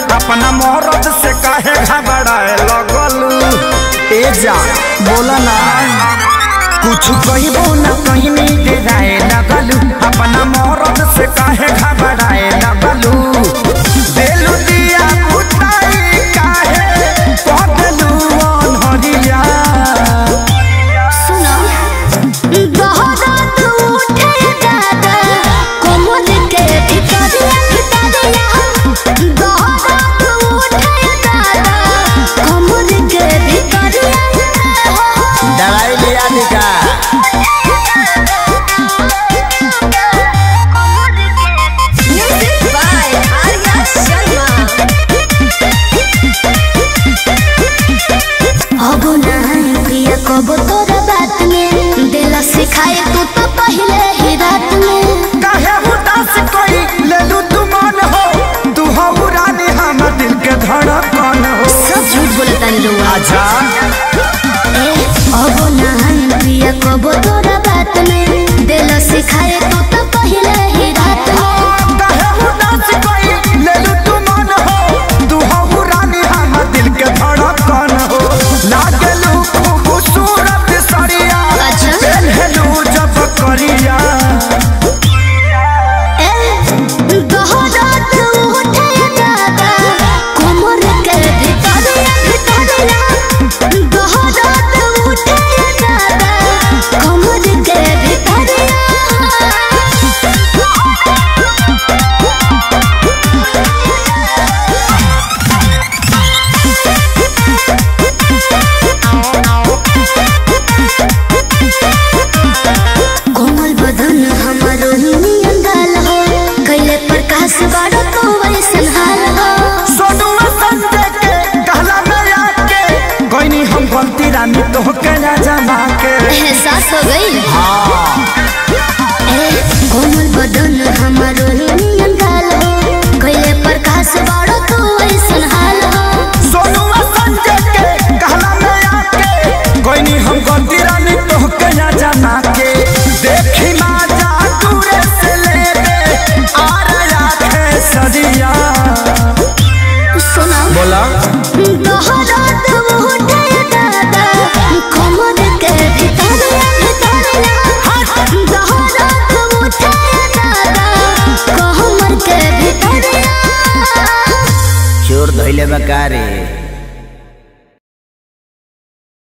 अपना मोहरत से काहे घबराए लगल? एजा बोला ना। कुछ कहबो ना कहीं नहीं गिराए लगल। अपना मोहरत से काहे घबराए свободен गई। पहिले बकारे